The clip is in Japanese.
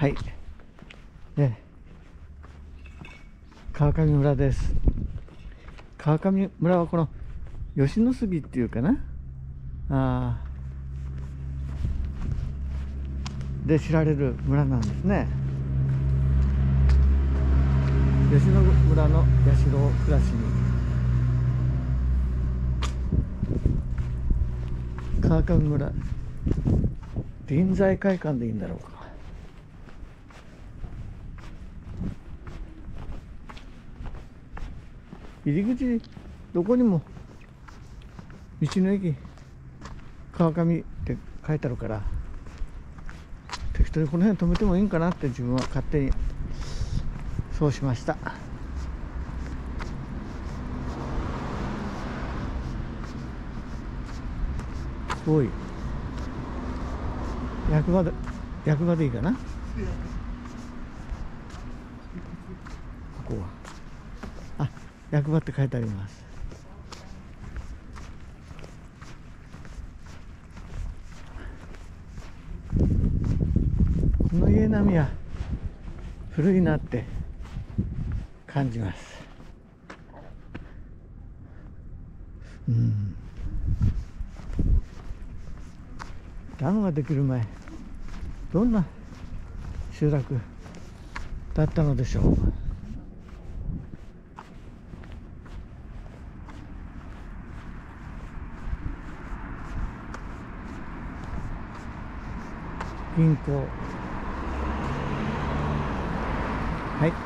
はい。ね、川上村です。川上村はこの吉野杉っていうかな？あで知られる村なんですね。吉野村の社を暮らしに川上村臨済会館でいいんだろうか入り口どこにも道の駅川上って書いてあるから適当にこの辺止めてもいいんかなって自分は勝手にそうしました。おい。役場で役場でいいかな？ここは。役場って書いてあります。この家並みは古いなって感じます。うん。ダムができる前どんな集落だったのでしょう？ンクをはい。